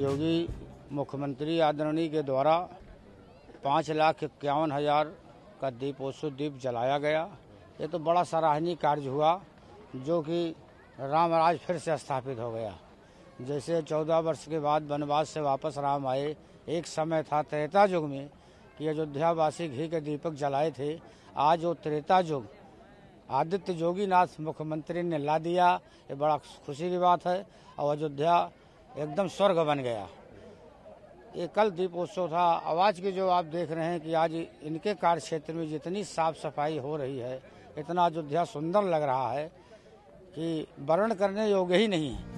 योगी मुख्यमंत्री आदरणीय के द्वारा पाँच लाख इक्यावन हज़ार का दीपोत्सव दीप जलाया गया। ये तो बड़ा सराहनीय कार्य हुआ, जो कि रामराज फिर से स्थापित हो गया। जैसे चौदह वर्ष के बाद वनवास से वापस राम आए, एक समय था त्रेता युग में कि अयोध्यावासी घी के दीपक जलाए थे। आज वो त्रेता युग, आदित्य जोगीनाथ मुख्यमंत्री ने ला दिया। ये बड़ा खुशी की बात है। और अयोध्या एकदम स्वर्ग बन गया। ये कल दीपोत्सव था। आवाज़ की जो आप देख रहे हैं कि आज इनके कार्य क्षेत्र में जितनी साफ़ सफ़ाई हो रही है, इतना अयोध्या सुंदर लग रहा है कि वर्ण करने योग्य ही नहीं है।